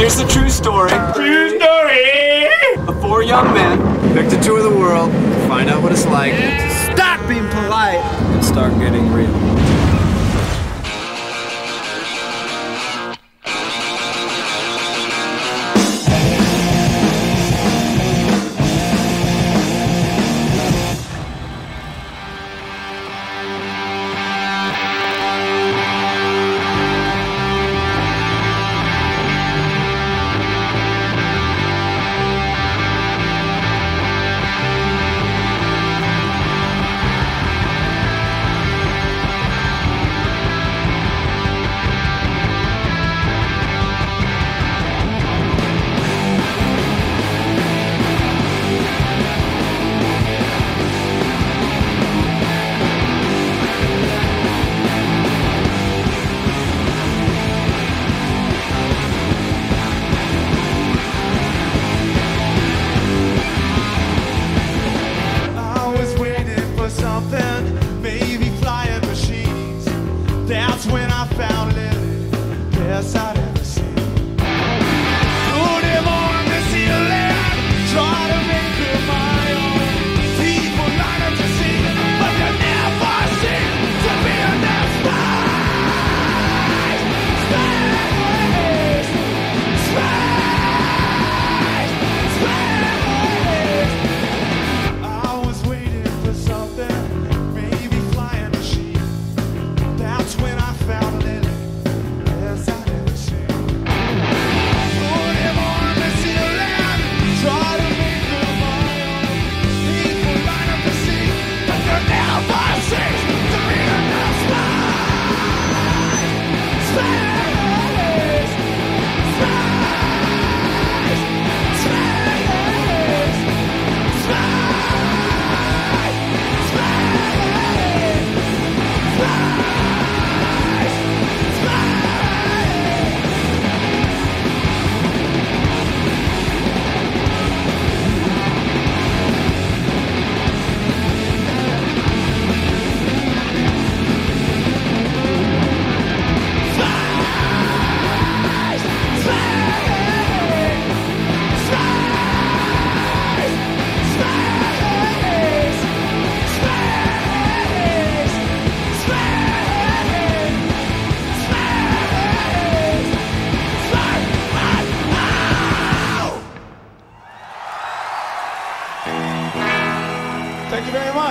Here's the true story. True story! Of four young men. Picked a tour of the world, find out what it's like. Stop being polite! And start getting real.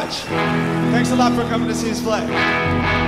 much. Thanks a lot for coming to see us play.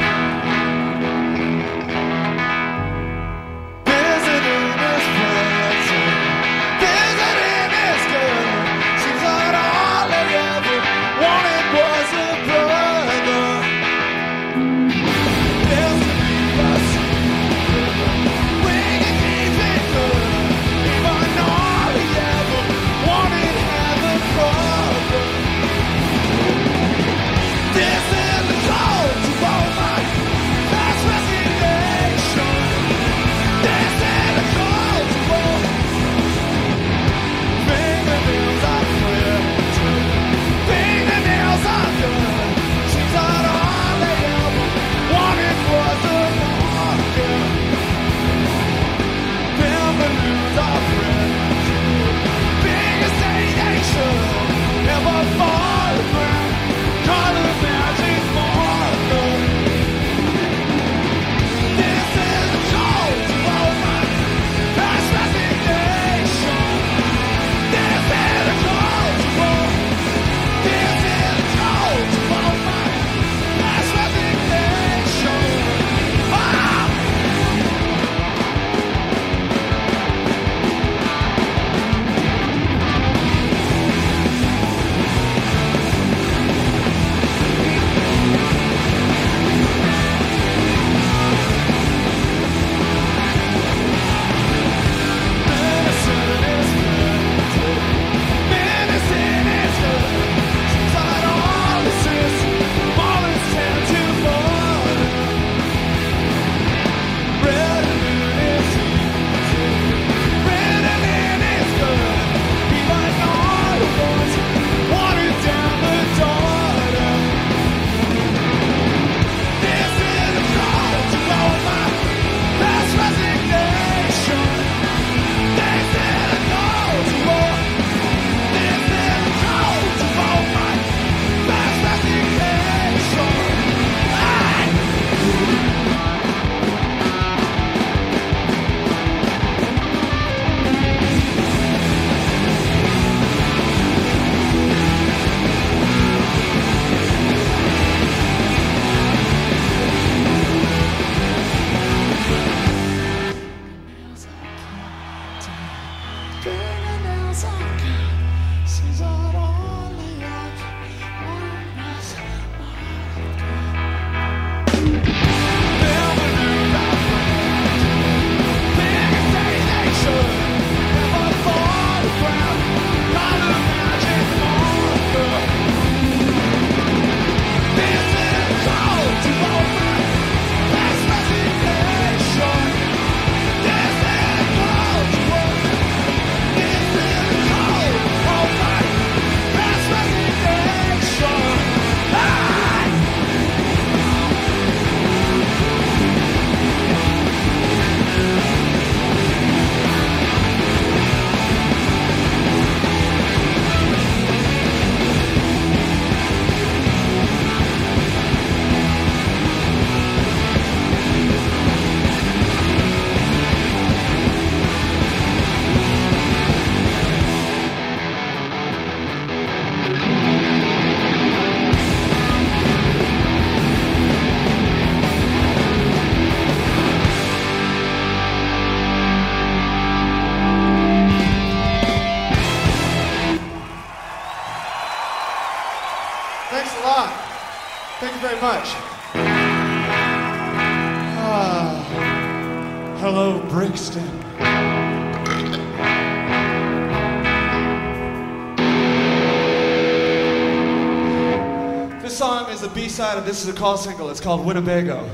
Thanks much. Ah, hello, Brixton. This song is the B-side of this is a call single. It's called Winnebago.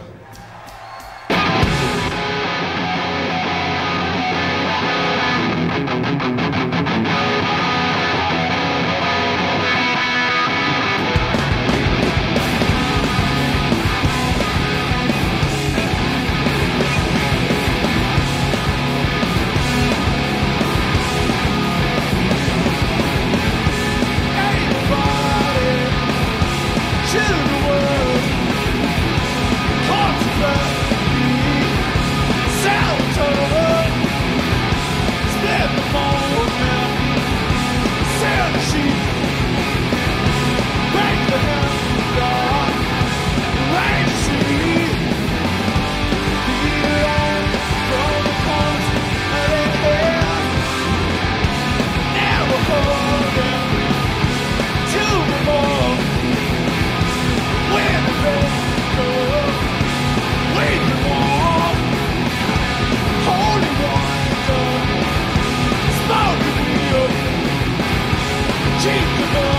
Jesus.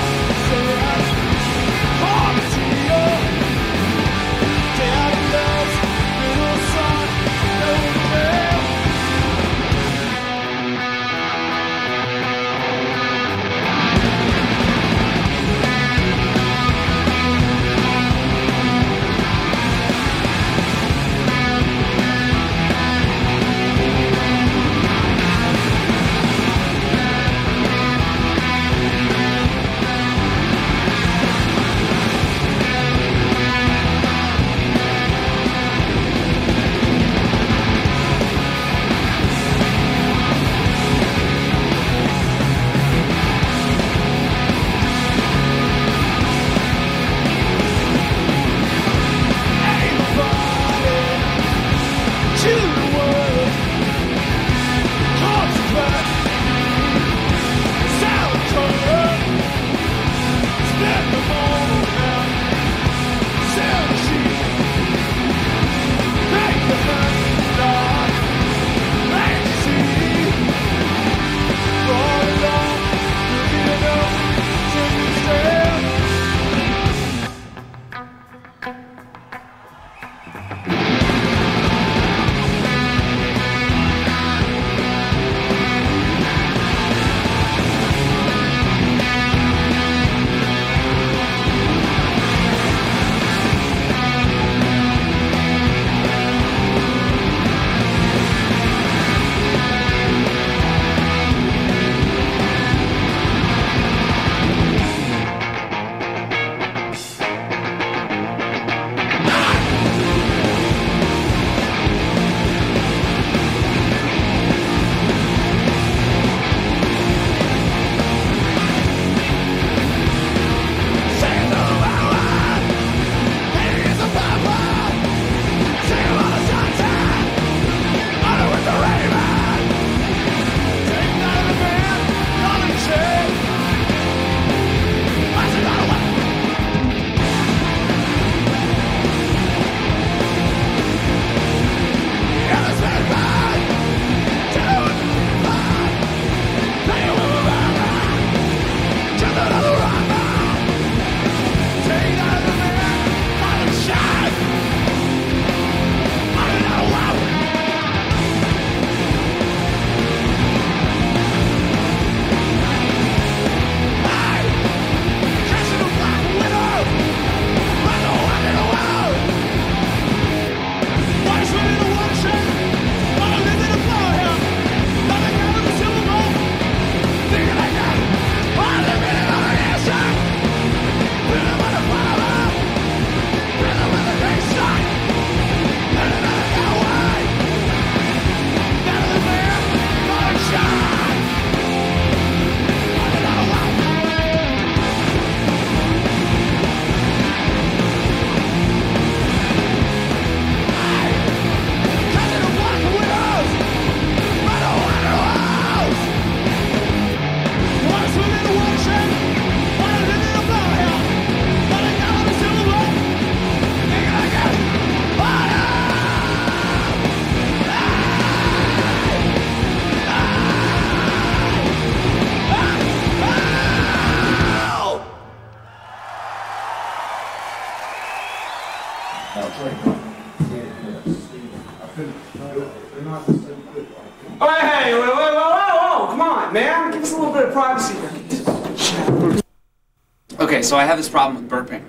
so I have this problem with burping,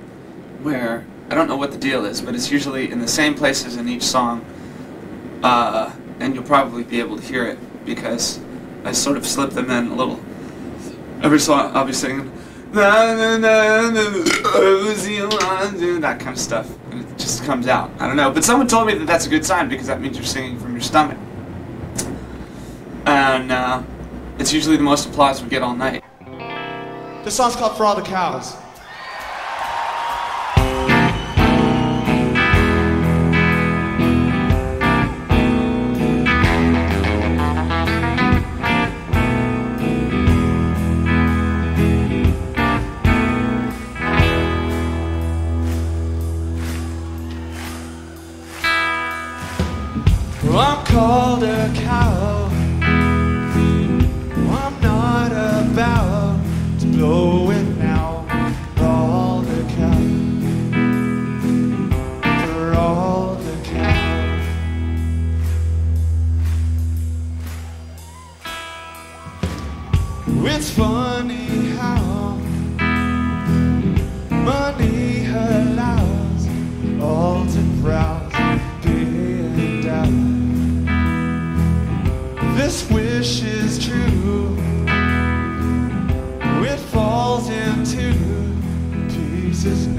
where I don't know what the deal is, but it's usually in the same places in each song, uh, and you'll probably be able to hear it because I sort of slip them in a little. Every song I'll be singing that kind of stuff, and it just comes out. I don't know, but someone told me that that's a good sign because that means you're singing from your stomach, and uh, it's usually the most applause we get all night. This song's called For All the Cows. older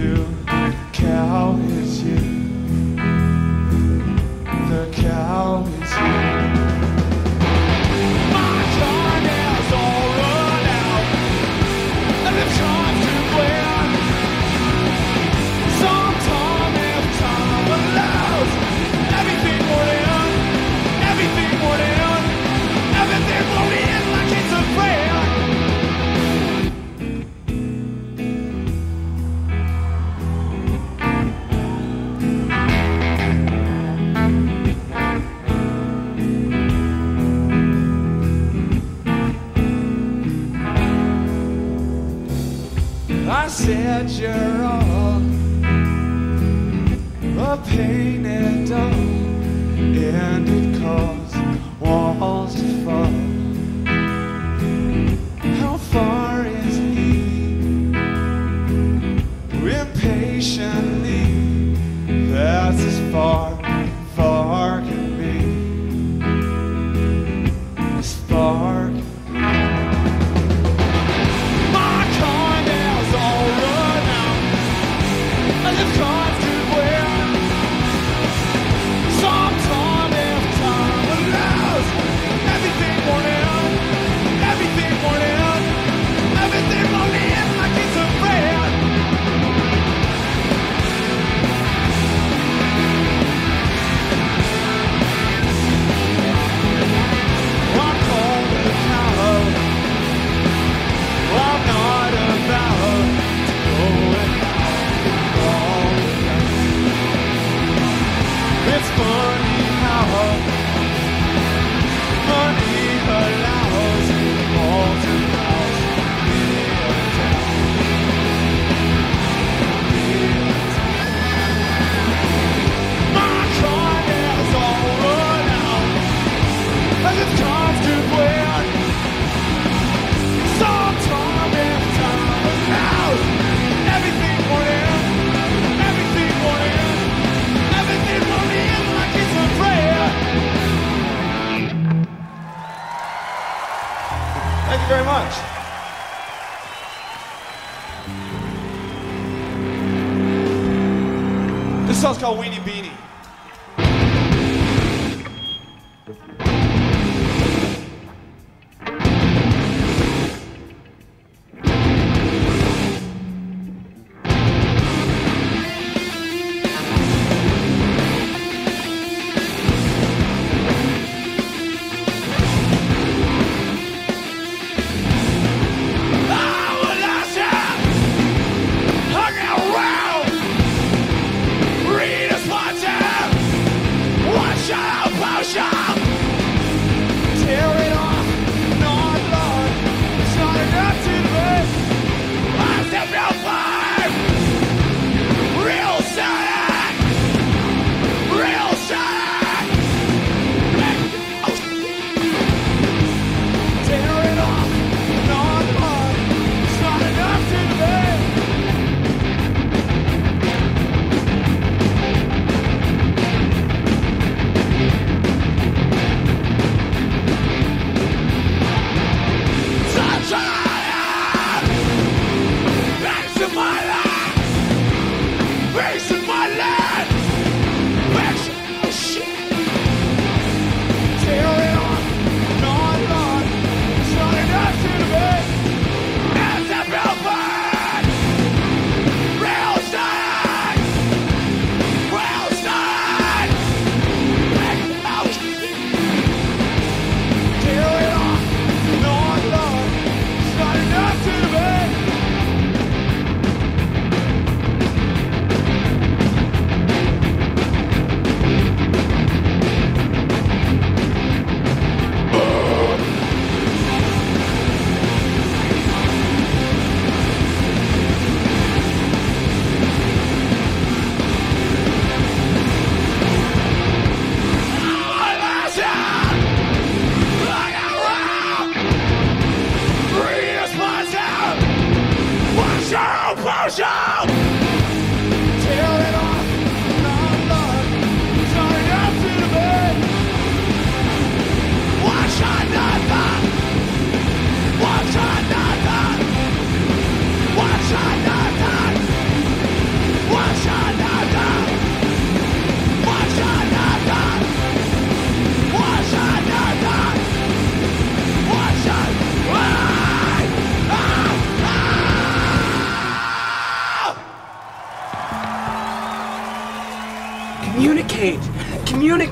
still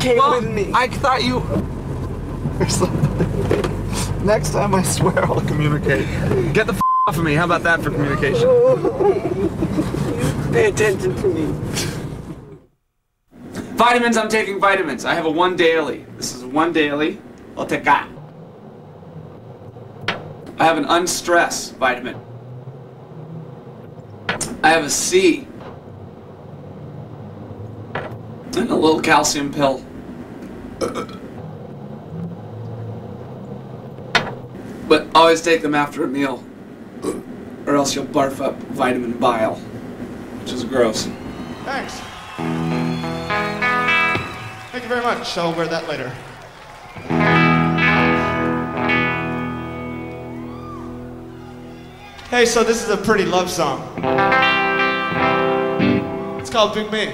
communicate Well, with me. I thought you. Next time, I swear I'll communicate. Get the f- off of me. How about that for communication? Pay attention to me. Vitamins. I'm taking vitamins. I have a one daily. This is one daily. I'll take that. I have an unstress vitamin. I have a C. And a little calcium pill. But always take them after a meal. Or else you'll barf up vitamin bile. Which is gross. Thanks. Thank you very much. I'll wear that later. Hey, so this is a pretty love song. It's called Big Me.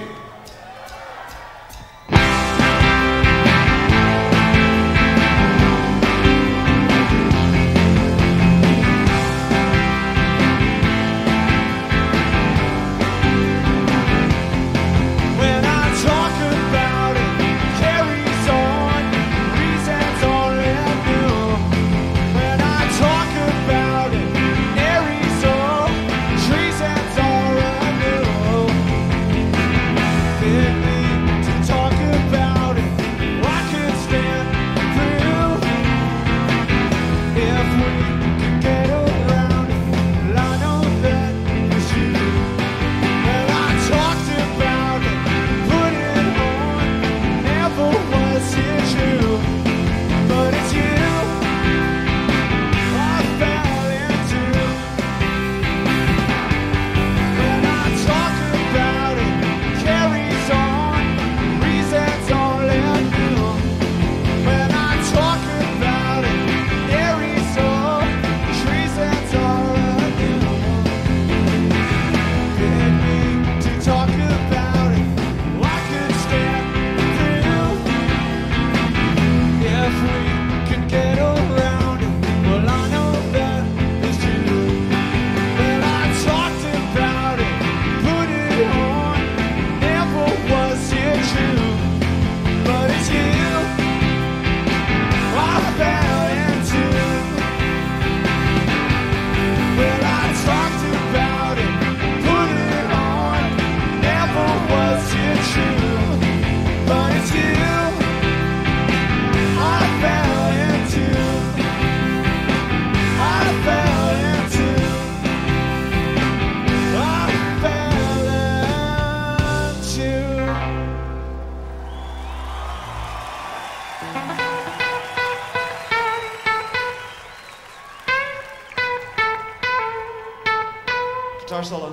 Guitar solo.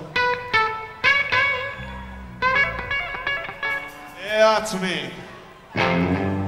Yeah, that's me.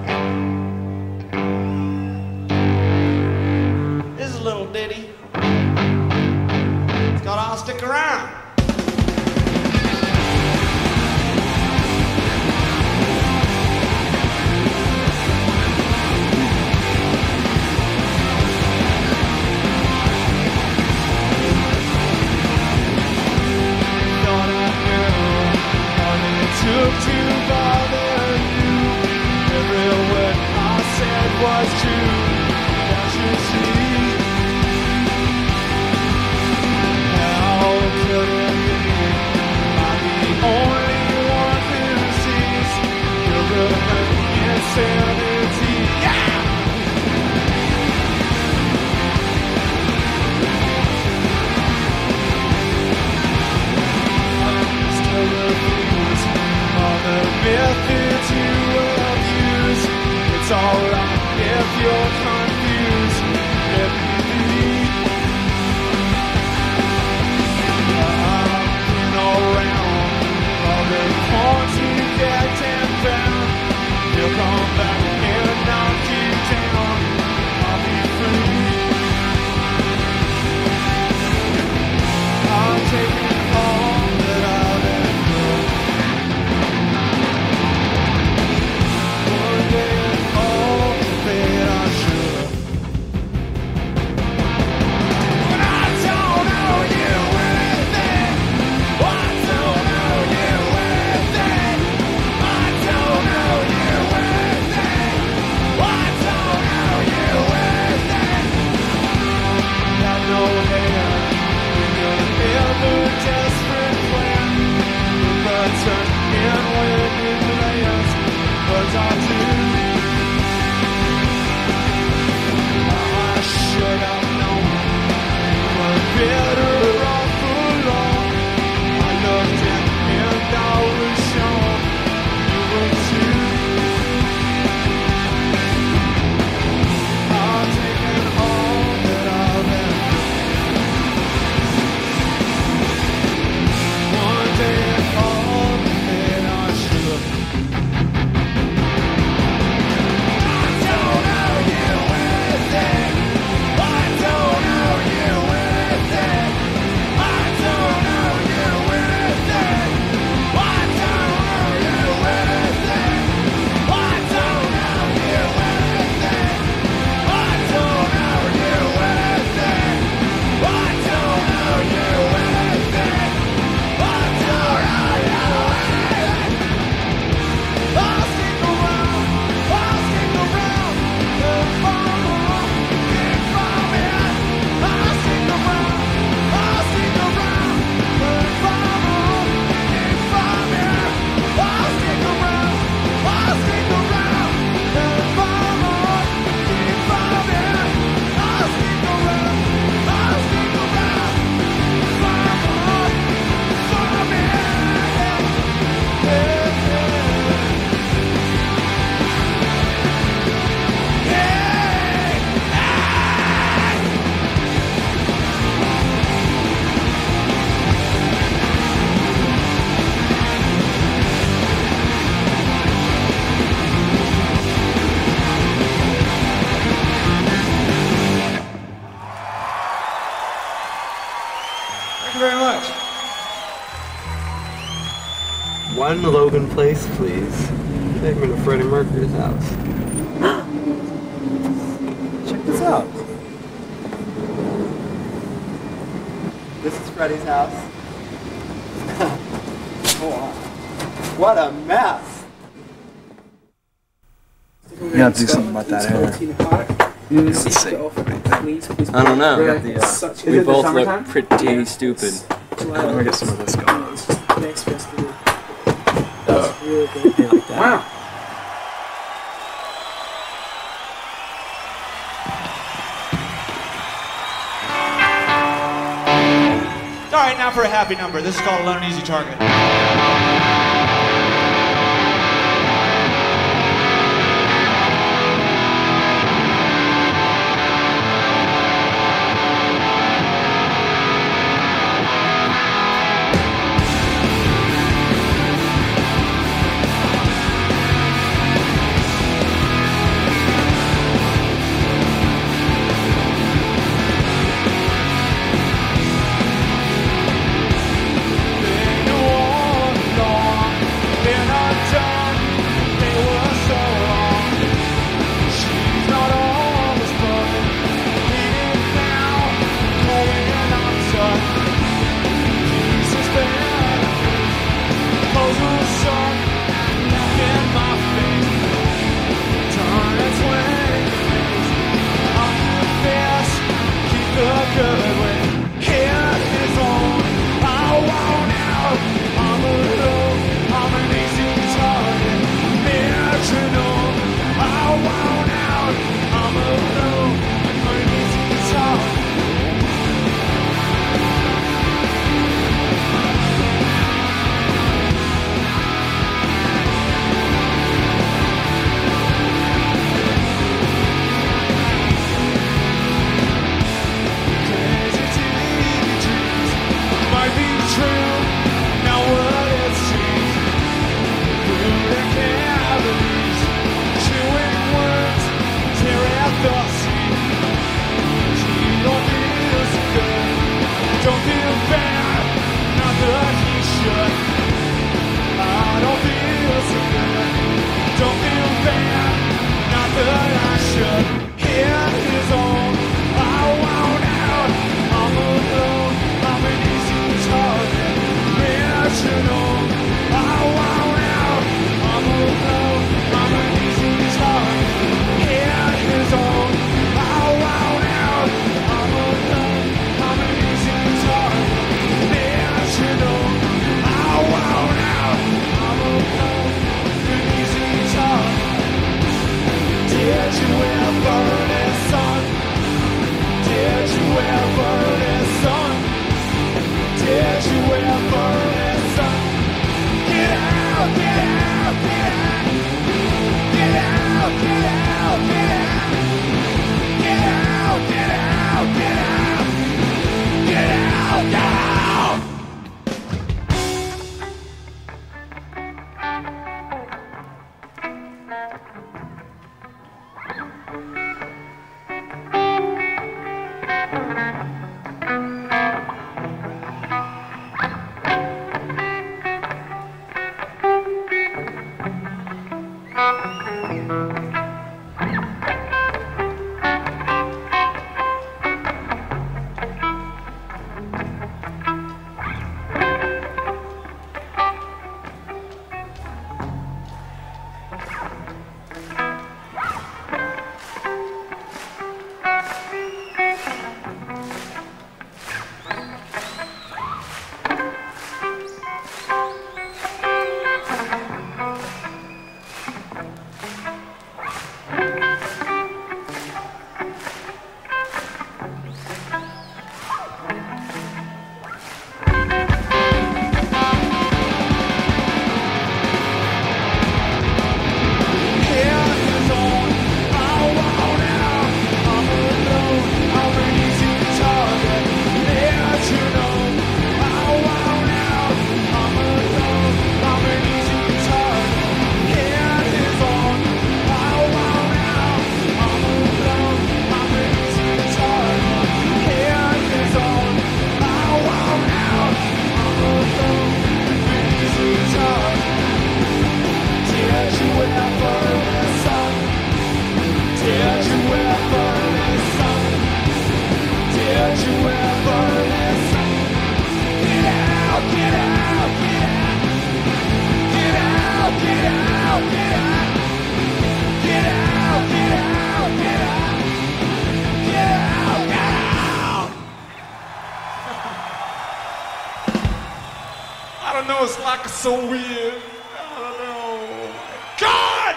One Logan Place, please. Take me to Freddie Mercury's house. Check this out. This is Freddie's house. oh, what a mess. You gotta do something about that hair. Let's see. Please, please. I don't know. Really? the, uh, We both look pretty stupid. July Let me get some of this going. Next festival. Really. Yeah, like that. Wow. All right, now for a happy number. This is called Alone Easy Target.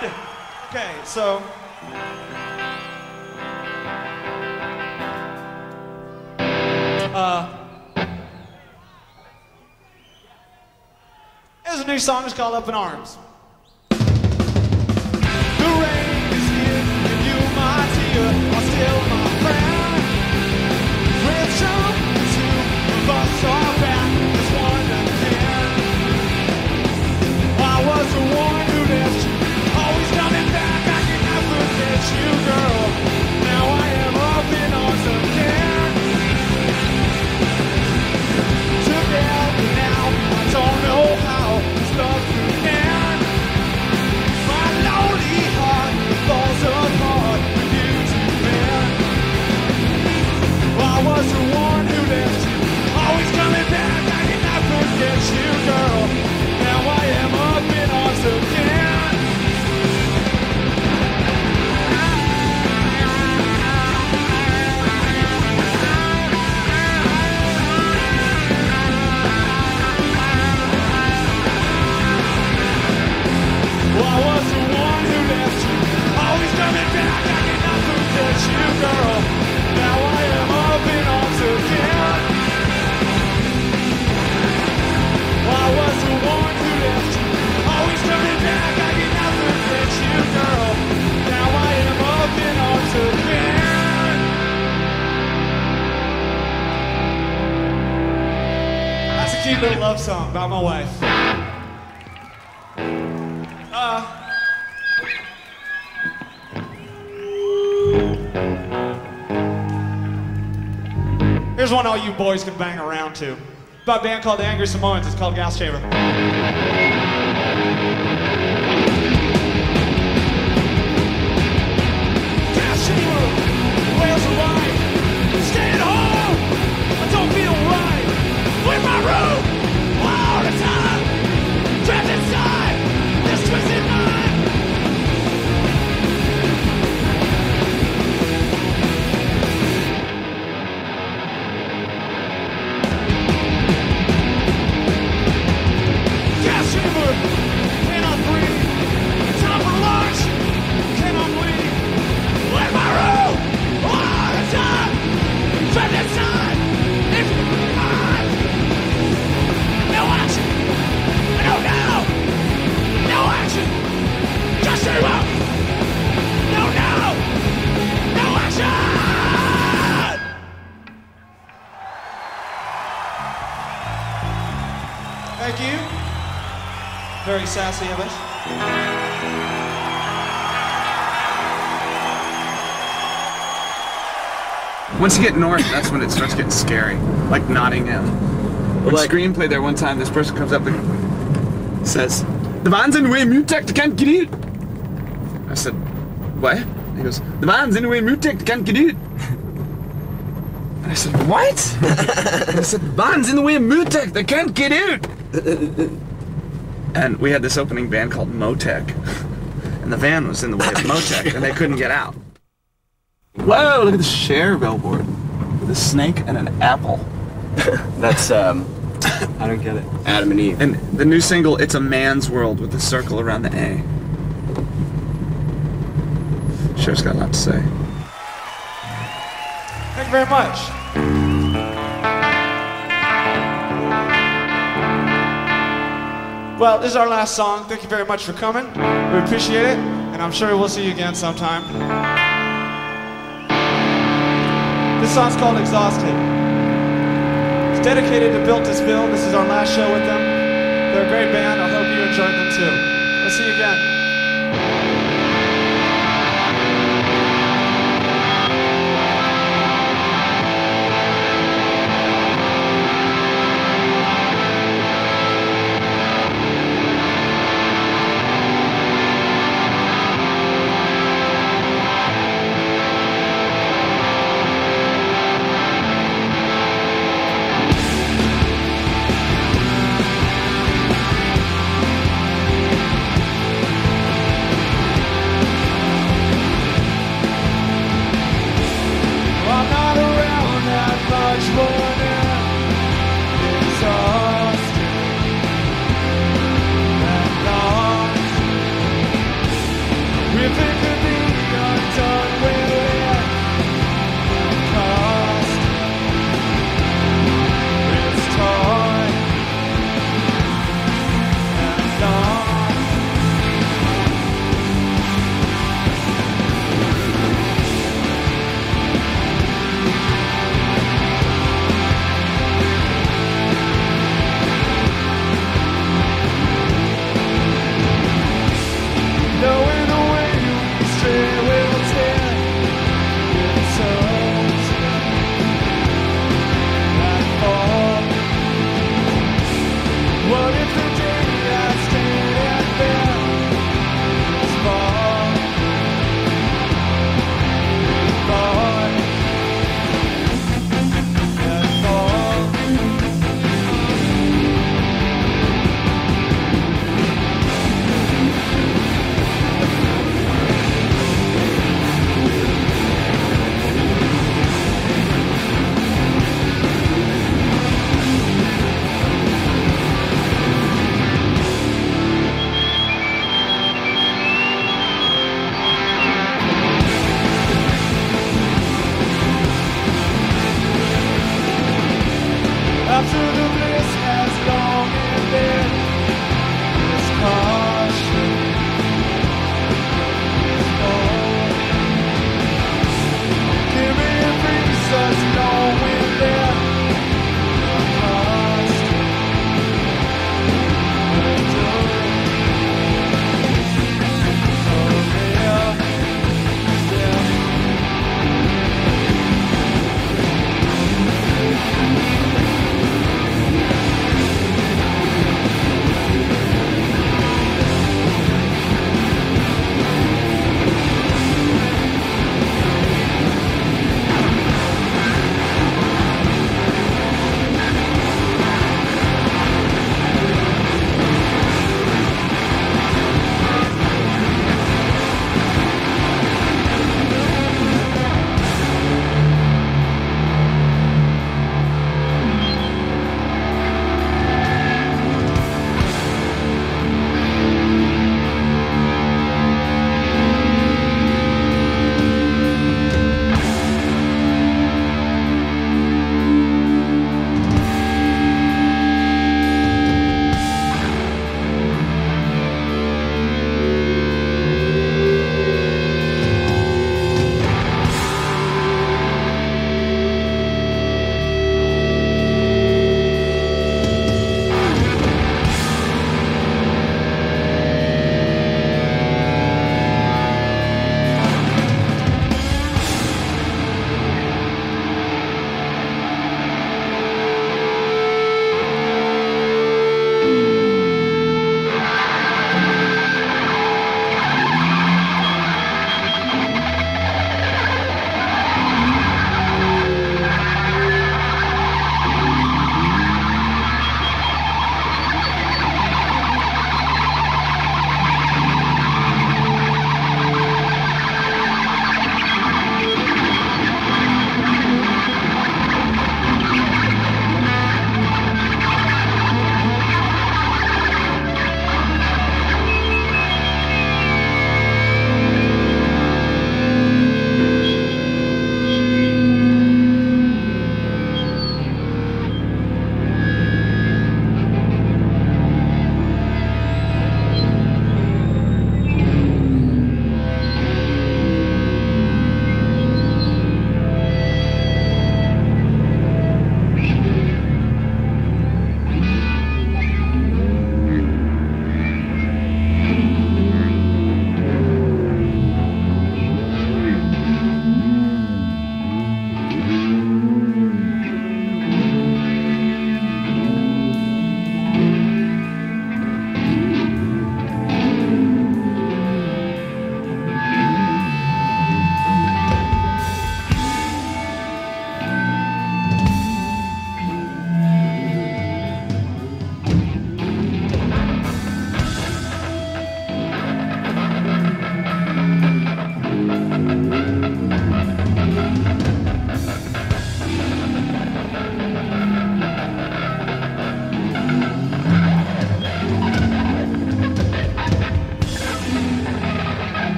God. Okay, so. Uh. There's a new song. It's called Up in Arms. Love song about my wife. Boys can bang around to. About a band called Angry Samoans. It's called Gas Chamber. Very sassy of us. Once you get north, that's when it starts getting scary. Like Nottingham. When Like- screenplay there one time, this person comes up and says, The van's in the way mutek, they can't get it. I said, What? He goes, The van's in the way mutek, they can't get it. And I said, What? and I said, The van's in the way of Mutek, they can't get out. and we had this opening band called Motec. And the van was in the way of Motec, and they couldn't get out. Whoa, look at the Cher billboard. With a snake and an apple. That's um. I don't get it. Adam and Eve. And the new single, It's a Man's World with a circle around the A. Cher's got a lot to say. Thank you very much. Well, this is our last song. Thank you very much for coming. We appreciate it, and I'm sure we'll see you again sometime. This song's called Exhausted. It's dedicated to Biltisville. This Bill. This is our last show with them. They're a great band. I hope you enjoyed them too. We'll see you again.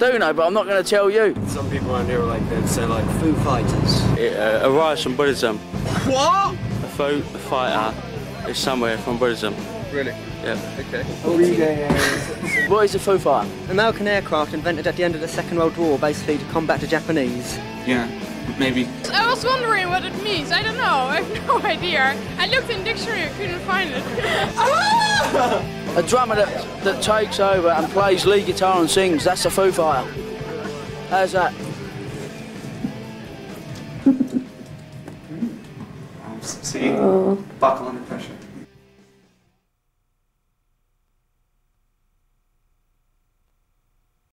Do know, but I'm not going to tell you. Some people around here are like they'd say like Foo Fighters. It uh, arrives from Buddhism. What? A Foo Fighter is somewhere from Buddhism. Really? Yeah. Okay. What is a Foo Fighter? American aircraft invented at the end of the Second World War, basically to combat the Japanese. Yeah, maybe. I was wondering what it means. I don't know. I have no idea. I looked in dictionary, I couldn't find it. A drummer that, that takes over and plays lead guitar and sings. That's a Foo Fighter. How's that?